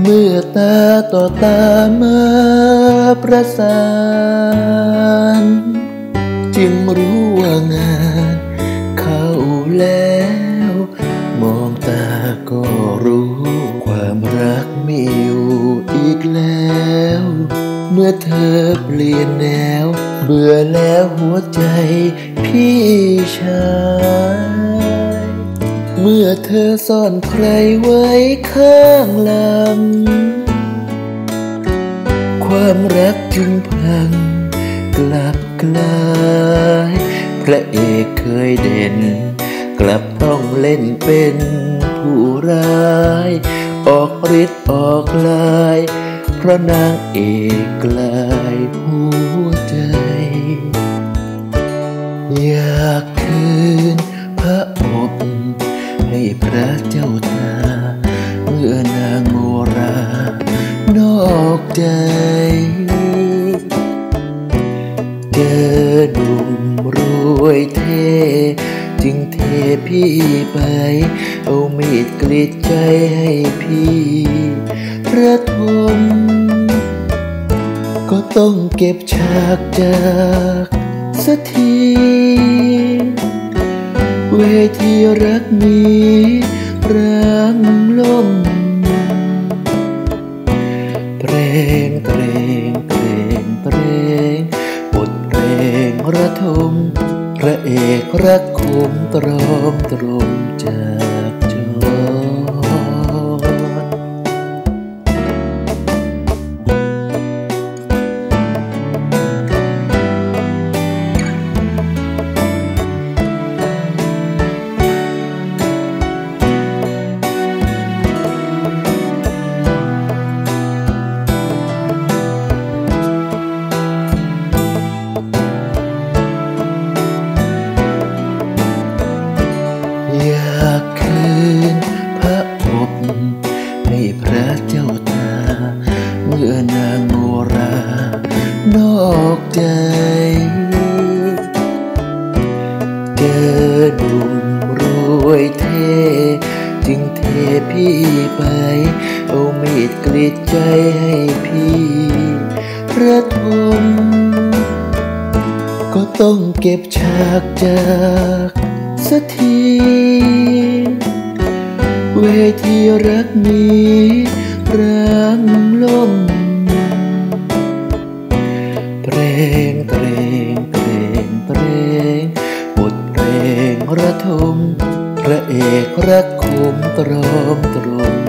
เมื่อตาต่อตามาประสาน จึงรู้ว่างานเข้าแล้ว มองตาก็รู้ความรักไม่อยู่อีกแล้ว เมื่อเธอเปลี่ยนแนว เบื่อแล้วหัวใจพี่ชาย เมื่อเธอซ่อนใครไว้ข้างลำความรักจึงพังกลับกลายพระเอกเคยเด่น กลับต้องเล่นเป็นผู้ร้าย ออกฤทธิ์ออกลาย เพราะนางเอกกลายหัวใจ อยาก ระเจ้าตาเมื่อนางโมรา นอกใจ เจอหนุ่มรวยเท จึงเทพี่ไป เอามีดกรีดใจให้พี่ระทมก็ต้องเก็บฉากจากสักที เวทีรักนี้รังลมเพลงเพลงเพลงเพลงบทเพลงระทมพระเอกรักคมตรอมตรมจาก ให้พระเจ้าตา เมื่อนางโมรา นอกใจเจอหนุ่มรวยเท จึงเทพี่ไป เอามีดกรีดใจให้พี่ระทมก็ต้องเก็บฉากจากสักที เวทีรักนี้รังลมเพลงเพลงเพลงเพลงบทเพลงระทมพระเอกรักคมตรอมตรม